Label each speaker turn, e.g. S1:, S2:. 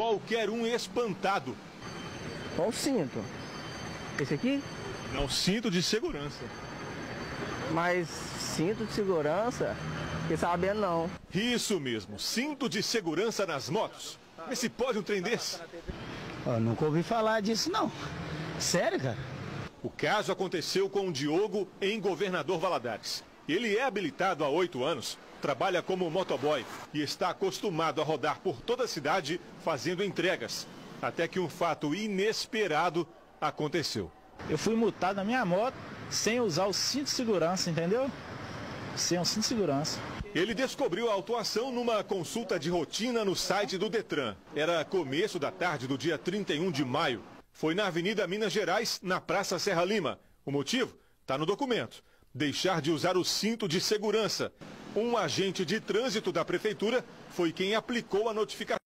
S1: qualquer um espantado.
S2: Qual o cinto? Esse aqui?
S1: Não cinto de segurança.
S2: Mas cinto de segurança? Fiquei sabendo não.
S1: Isso mesmo, cinto de segurança nas motos. Mas se pode um trem desse?
S3: Eu nunca ouvi falar disso não. Sério, cara?
S1: O caso aconteceu com o Diogo em Governador Valadares. Ele é habilitado há oito anos, trabalha como motoboy e está acostumado a rodar por toda a cidade fazendo entregas. Até que um fato inesperado aconteceu.
S3: Eu fui multado na minha moto sem usar o cinto de segurança, entendeu? Sem o cinto de segurança.
S1: Ele descobriu a autuação numa consulta de rotina no site do Detran. Era começo da tarde do dia 31 de maio. Foi na Avenida Minas Gerais, na Praça Serra Lima. O motivo? Está no documento. Deixar de usar o cinto de segurança. Um agente de trânsito da prefeitura foi quem aplicou a notificação.